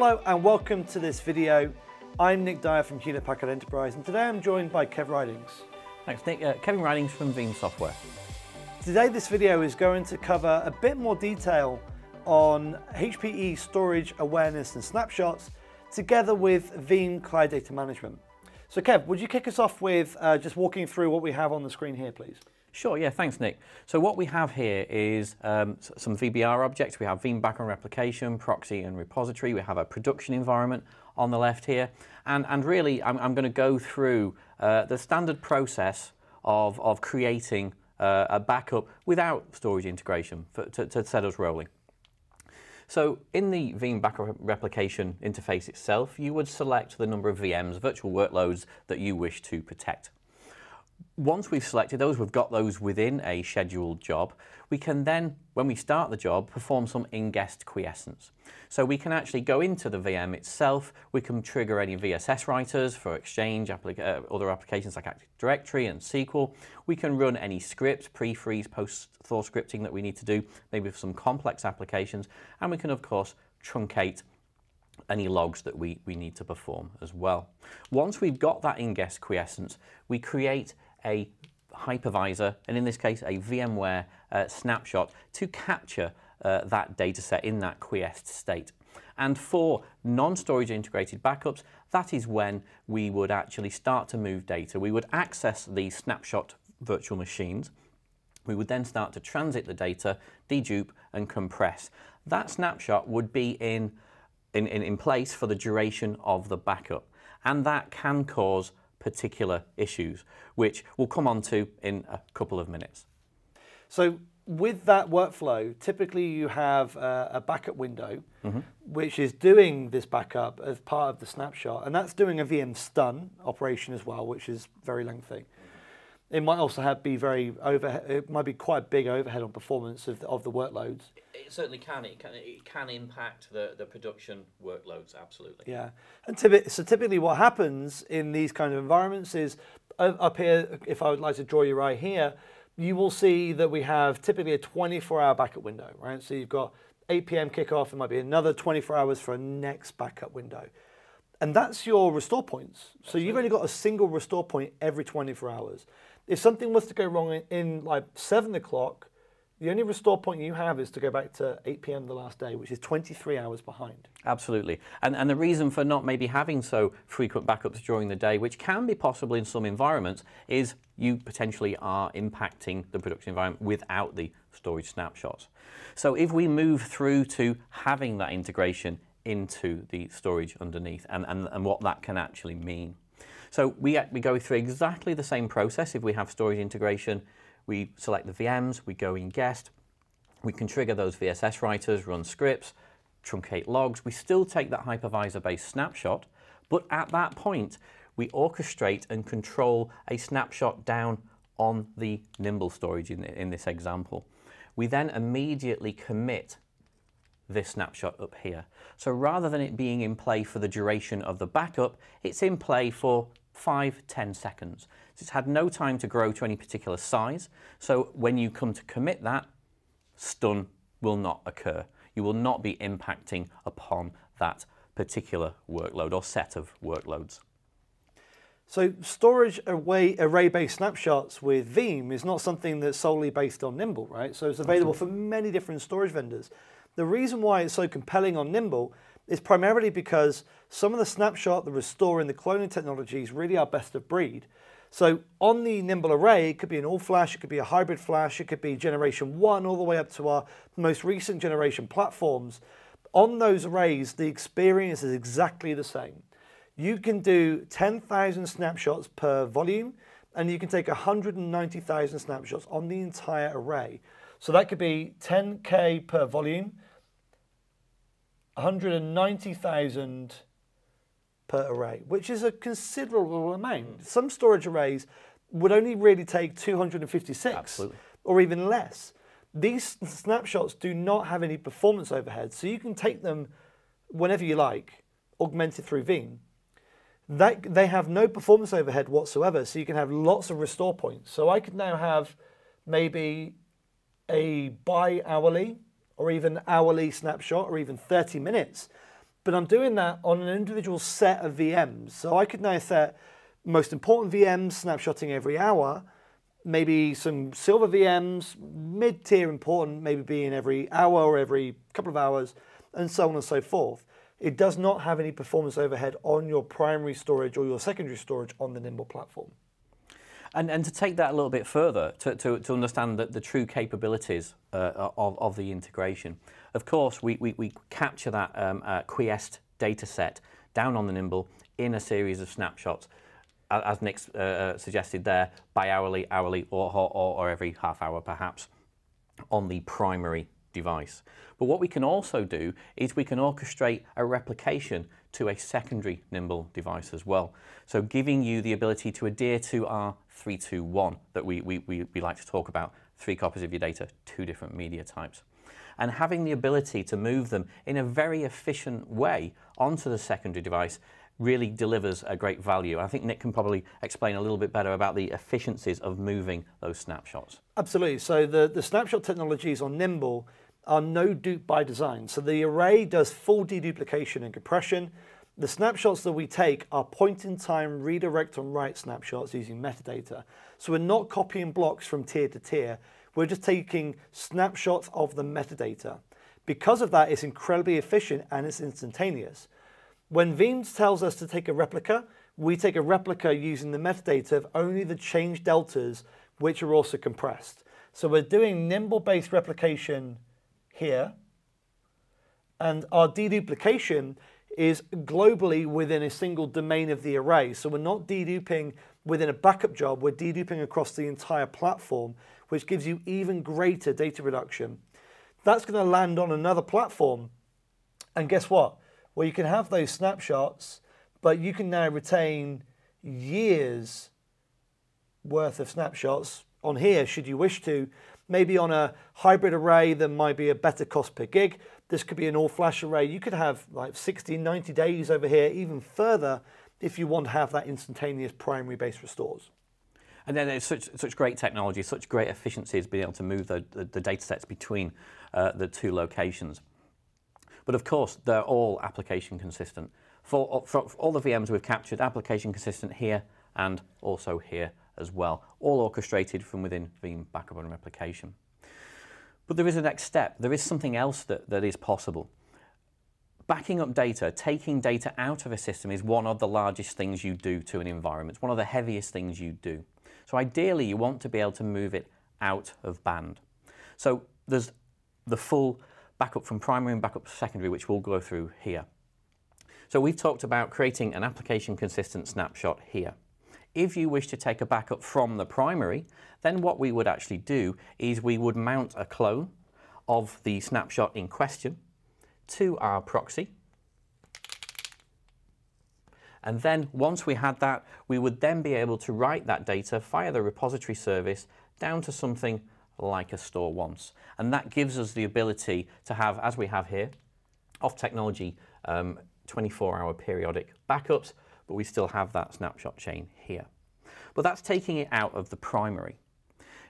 Hello and welcome to this video. I'm Nick Dyer from Hewlett Packard Enterprise and today I'm joined by Kev Ridings. Thanks Nick. Uh, Kevin Ridings from Veeam Software. Today this video is going to cover a bit more detail on HPE storage awareness and snapshots together with Veeam Cloud Data Management. So Kev, would you kick us off with uh, just walking through what we have on the screen here, please? Sure, yeah, thanks, Nick. So what we have here is um, some VBR objects. We have Veeam backup and replication, proxy, and repository. We have a production environment on the left here. And, and really, I'm, I'm going to go through uh, the standard process of, of creating uh, a backup without storage integration for, to, to set us rolling. So in the Veeam backup replication interface itself, you would select the number of VMs, virtual workloads, that you wish to protect. Once we've selected those, we've got those within a scheduled job, we can then, when we start the job, perform some in-guest quiescence. So we can actually go into the VM itself, we can trigger any VSS writers for Exchange, applica uh, other applications like Active Directory and SQL. We can run any scripts, pre-freeze, post-thaw scripting that we need to do, maybe for some complex applications, and we can, of course, truncate any logs that we, we need to perform as well. Once we've got that in-guest quiescence, we create a hypervisor, and in this case, a VMware uh, snapshot to capture uh, that data set in that quiesced state. And for non-storage integrated backups, that is when we would actually start to move data. We would access the snapshot virtual machines. We would then start to transit the data, dedupe, and compress. That snapshot would be in, in, in, in place for the duration of the backup. And that can cause particular issues, which we'll come on to in a couple of minutes. So with that workflow, typically you have a, a backup window, mm -hmm. which is doing this backup as part of the snapshot, and that's doing a VM stun operation as well, which is very lengthy. It might also have be very over. It might be quite a big overhead on performance of the, of the workloads. It certainly can. It can. It can impact the, the production workloads. Absolutely. Yeah, and typically, so typically, what happens in these kind of environments is up here. If I would like to draw you right here, you will see that we have typically a 24-hour backup window, right? So you've got 8 p.m. kickoff. It might be another 24 hours for a next backup window. And that's your restore points. So you've only got a single restore point every 24 hours. If something was to go wrong in, in like seven o'clock, the only restore point you have is to go back to 8 p.m. the last day, which is 23 hours behind. Absolutely. And, and the reason for not maybe having so frequent backups during the day, which can be possible in some environments, is you potentially are impacting the production environment without the storage snapshots. So if we move through to having that integration into the storage underneath and, and, and what that can actually mean. So we, we go through exactly the same process if we have storage integration. We select the VMs, we go in guest, we can trigger those VSS writers, run scripts, truncate logs. We still take that hypervisor-based snapshot, but at that point, we orchestrate and control a snapshot down on the Nimble storage in, in this example. We then immediately commit this snapshot up here. So rather than it being in play for the duration of the backup, it's in play for five, 10 seconds. So it's had no time to grow to any particular size. So when you come to commit that, stun will not occur. You will not be impacting upon that particular workload or set of workloads. So storage array-based snapshots with Veeam is not something that's solely based on Nimble, right? So it's available for many different storage vendors. The reason why it's so compelling on Nimble is primarily because some of the snapshot, the restore, and the cloning technologies really are best of breed. So on the Nimble array, it could be an all flash, it could be a hybrid flash, it could be generation one all the way up to our most recent generation platforms. On those arrays, the experience is exactly the same. You can do 10,000 snapshots per volume, and you can take 190,000 snapshots on the entire array. So that could be 10K per volume, 190,000 per array, which is a considerable amount. Mm. Some storage arrays would only really take 256 Absolutely. or even less. These snapshots do not have any performance overhead, so you can take them whenever you like, augmented through Veeam. That, they have no performance overhead whatsoever, so you can have lots of restore points. So I could now have maybe a bi-hourly or even hourly snapshot or even 30 minutes. but I'm doing that on an individual set of VMs. So I could now set most important VMs snapshotting every hour, maybe some silver VMs, mid-tier important, maybe being every hour or every couple of hours, and so on and so forth. It does not have any performance overhead on your primary storage or your secondary storage on the Nimble platform. And, and to take that a little bit further, to, to, to understand the, true capabilities uh, of, of the integration, of course, we, we, we capture that um, uh, quiesced data set down on the Nimble in a series of snapshots, as Nick uh, uh, suggested there, bi-hourly, hourly, or, or, or every half hour perhaps, on the primary device. But what we can also do is we can orchestrate a replication to a secondary Nimble device as well. So giving you the ability to adhere to our 321 that we, we, we, we like to talk about, three copies of your data, two different media types. And having the ability to move them in a very efficient way onto the secondary device really delivers a great value. I think Nick can probably explain a little bit better about the efficiencies of moving those snapshots. Absolutely. So the, the snapshot technologies on Nimble are no dupe by design. So the array does full deduplication and compression. The snapshots that we take are point-in-time redirect and write snapshots using metadata. So we're not copying blocks from tier to tier. We're just taking snapshots of the metadata. Because of that, it's incredibly efficient and it's instantaneous. When Veeam tells us to take a replica, we take a replica using the metadata of only the change deltas, which are also compressed. So we're doing Nimble-based replication here. And our deduplication is globally within a single domain of the array. So we're not deduping within a backup job, we're deduping across the entire platform, which gives you even greater data reduction. That's going to land on another platform. And guess what? Well, you can have those snapshots, but you can now retain years worth of snapshots on here, should you wish to, maybe on a hybrid array there might be a better cost per gig. This could be an all flash array. You could have like 60, 90 days over here, even further if you want to have that instantaneous primary base restores. And then it's such, such great technology, such great efficiencies being able to move the, the, the data sets between uh, the two locations. But of course, they're all application consistent. For, uh, for, for all the VMs we've captured, application consistent here and also here as well, all orchestrated from within Veeam backup and replication. But there is a next step. There is something else that, that is possible. Backing up data, taking data out of a system is one of the largest things you do to an environment. It's one of the heaviest things you do. So ideally, you want to be able to move it out of band. So there's the full backup from primary and backup to secondary, which we'll go through here. So we've talked about creating an application consistent snapshot here. If you wish to take a backup from the primary, then what we would actually do is we would mount a clone of the snapshot in question to our proxy. And then once we had that, we would then be able to write that data via the repository service down to something like a StoreOnce. And that gives us the ability to have, as we have here, off technology, 24-hour um, periodic backups but we still have that snapshot chain here. But that's taking it out of the primary.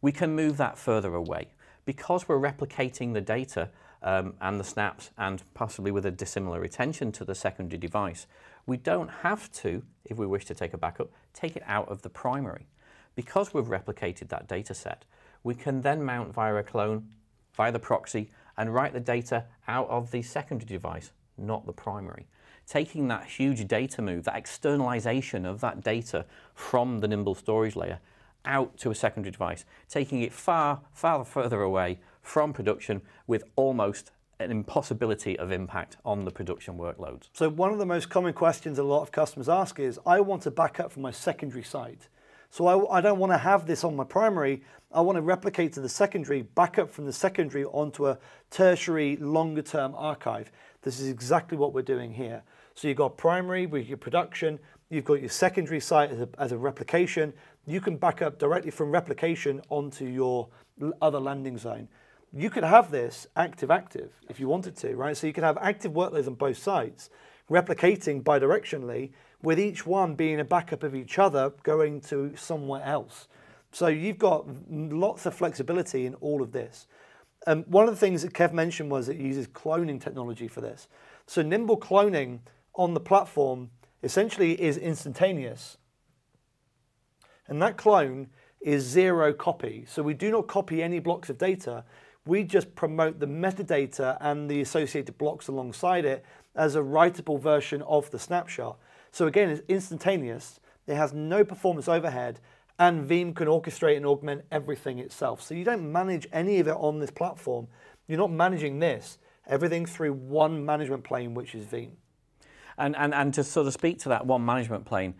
We can move that further away. Because we're replicating the data um, and the snaps and possibly with a dissimilar retention to the secondary device, we don't have to, if we wish to take a backup, take it out of the primary. Because we've replicated that data set, we can then mount via a clone, via the proxy, and write the data out of the secondary device, not the primary taking that huge data move, that externalization of that data from the Nimble storage layer out to a secondary device, taking it far, far further away from production with almost an impossibility of impact on the production workloads. So one of the most common questions a lot of customers ask is, I want to back up from my secondary site. So I, I don't want to have this on my primary. I want to replicate to the secondary, back up from the secondary onto a tertiary longer term archive. This is exactly what we're doing here. So you've got primary with your production, you've got your secondary site as a, as a replication. You can back up directly from replication onto your other landing zone. You could have this active-active if you wanted to, right? So you could have active workloads on both sites, replicating bidirectionally, with each one being a backup of each other going to somewhere else. So you've got lots of flexibility in all of this. Um, one of the things that Kev mentioned was it uses cloning technology for this. So Nimble cloning on the platform essentially is instantaneous. And that clone is zero copy. So we do not copy any blocks of data. We just promote the metadata and the associated blocks alongside it as a writable version of the snapshot. So again, it's instantaneous. It has no performance overhead and Veeam can orchestrate and augment everything itself. So you don't manage any of it on this platform. You're not managing this. Everything through one management plane, which is Veeam. And, and, and to sort of speak to that one management plane,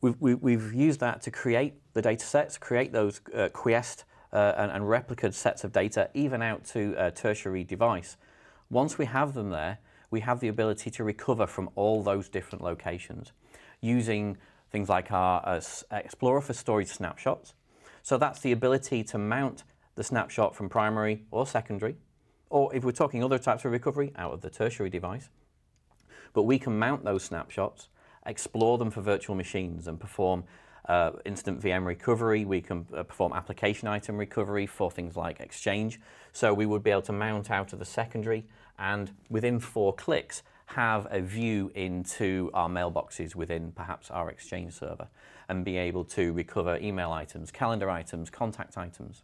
we've, we, have we have used that to create the data sets, create those uh, quiesced uh, and, and replicated sets of data, even out to a tertiary device. Once we have them there, we have the ability to recover from all those different locations using things like our uh, Explorer for storage snapshots. So that's the ability to mount the snapshot from primary or secondary, or if we're talking other types of recovery, out of the tertiary device. But we can mount those snapshots, explore them for virtual machines and perform uh, instant VM recovery. We can uh, perform application item recovery for things like Exchange. So we would be able to mount out of the secondary and within four clicks have a view into our mailboxes within perhaps our Exchange server and be able to recover email items, calendar items, contact items,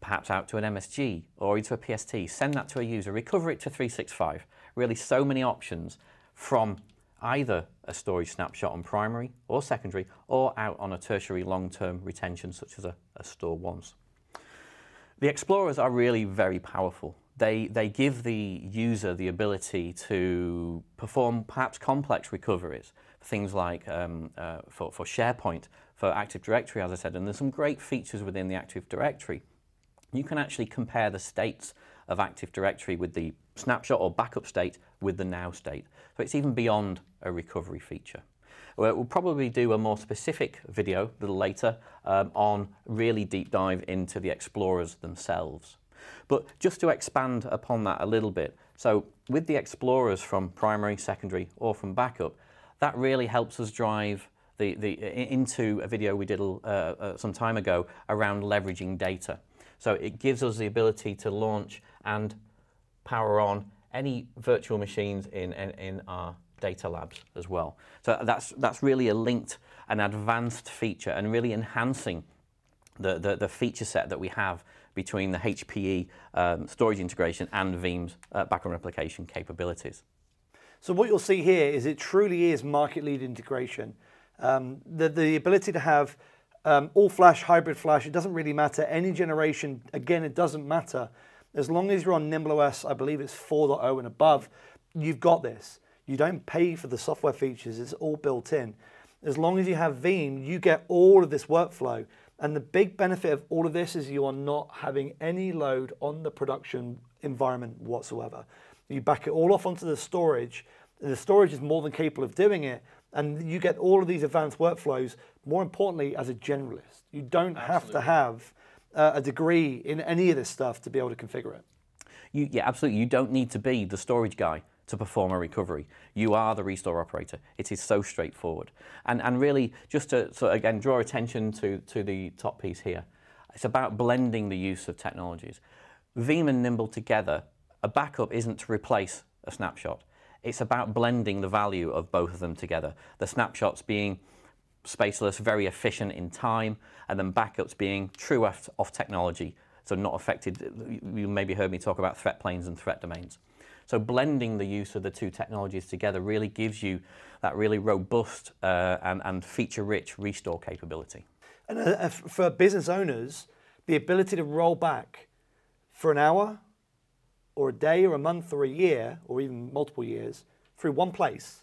perhaps out to an MSG or into a PST, send that to a user, recover it to 365. Really so many options from either a storage snapshot on primary or secondary or out on a tertiary long-term retention such as a, a StoreOnce. The Explorers are really very powerful they, they give the user the ability to perform perhaps complex recoveries, things like um, uh, for, for SharePoint, for Active Directory, as I said, and there's some great features within the Active Directory. You can actually compare the states of Active Directory with the snapshot or backup state with the now state. So it's even beyond a recovery feature. We'll probably do a more specific video a little later um, on really deep dive into the explorers themselves. But just to expand upon that a little bit, so with the explorers from primary, secondary, or from backup, that really helps us drive the, the, into a video we did uh, uh, some time ago around leveraging data. So it gives us the ability to launch and power on any virtual machines in, in, in our data labs as well. So that's, that's really a linked and advanced feature and really enhancing the, the, the feature set that we have between the HPE um, storage integration and Veeam's uh, backup and replication capabilities. So what you'll see here is it truly is market lead integration. Um, the, the ability to have um, all flash, hybrid flash, it doesn't really matter. Any generation, again, it doesn't matter. As long as you're on NimbleOS, I believe it's 4.0 and above, you've got this. You don't pay for the software features, it's all built in. As long as you have Veeam, you get all of this workflow. And the big benefit of all of this is you are not having any load on the production environment whatsoever. You back it all off onto the storage, the storage is more than capable of doing it, and you get all of these advanced workflows, more importantly, as a generalist. You don't absolutely. have to have uh, a degree in any of this stuff to be able to configure it. You, yeah, absolutely. You don't need to be the storage guy to perform a recovery. You are the restore operator. It is so straightforward. And, and really, just to so again draw attention to, to the top piece here, it's about blending the use of technologies. Veeam and Nimble together, a backup isn't to replace a snapshot. It's about blending the value of both of them together. The snapshots being spaceless, very efficient in time, and then backups being true off, off technology, so not affected. You maybe heard me talk about threat planes and threat domains. So blending the use of the two technologies together really gives you that really robust uh, and, and feature-rich restore capability. And uh, for business owners, the ability to roll back for an hour or a day or a month or a year or even multiple years through one place,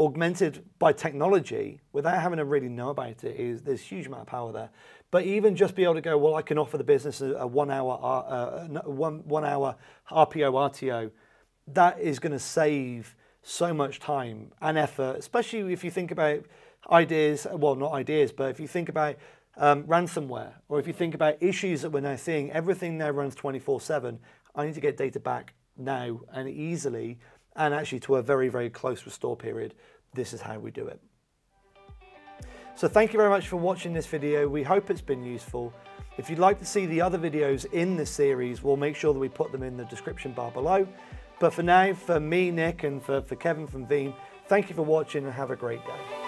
augmented by technology without having to really know about it is there's a huge amount of power there. But even just be able to go, well, I can offer the business a, a one hour, uh, uh one, one hour RPO, RTO that is going to save so much time and effort, especially if you think about ideas, well, not ideas, but if you think about um, ransomware or if you think about issues that we're now seeing, everything now runs 24 7. I need to get data back now and easily and actually to a very, very close restore period. This is how we do it. So thank you very much for watching this video. We hope it's been useful. If you'd like to see the other videos in this series, we'll make sure that we put them in the description bar below. But for now, for me, Nick, and for, for Kevin from Veeam, thank you for watching and have a great day.